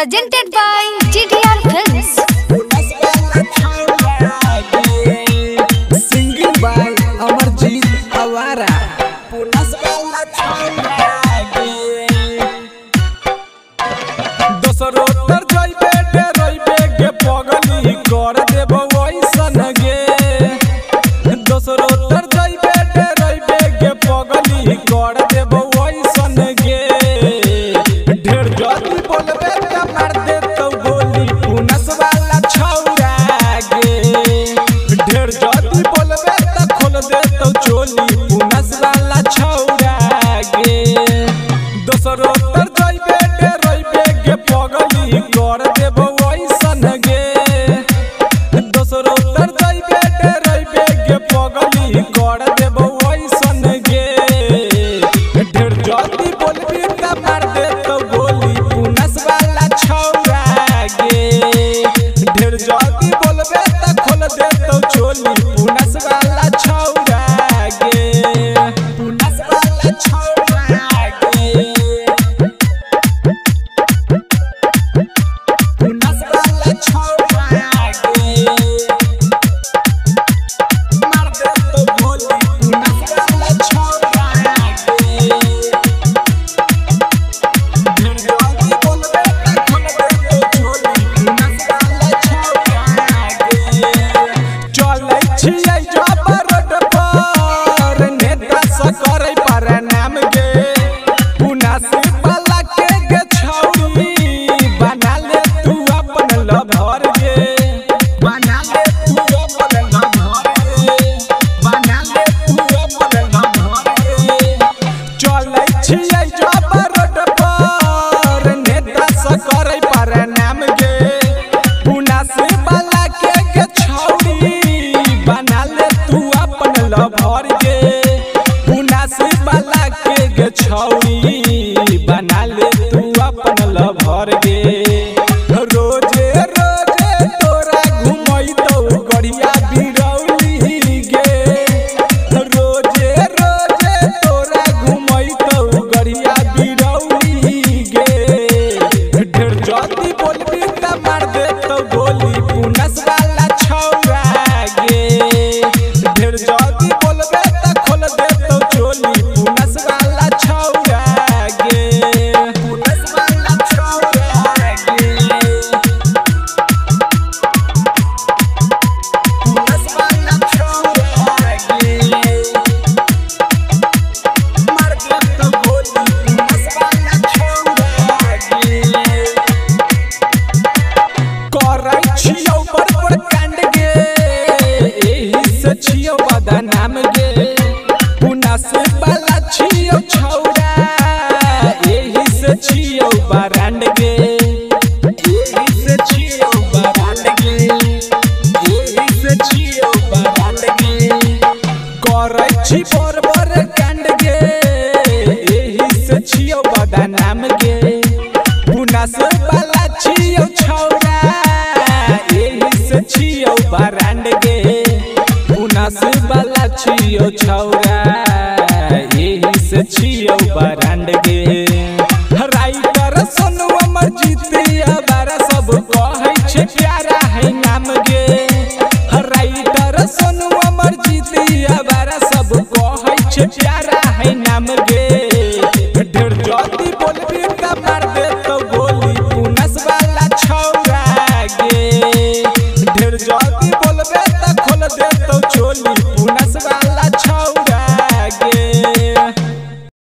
presented by GDR Films. Singing by Amarjit Awara. दोसरो तर जइबे डरइबे के पगली कर बना ले तू अपन लभर के उनास वाला के छौरी बना ले तू अपन लभर के छियो छौरा, यही से छियो बरांड। गे राइटर सुनो अमर जीतिया बारा सब कहै छे प्यारा है नाम अमर जीतिया बारा सब कहै छे प्यारा है नाम ढेर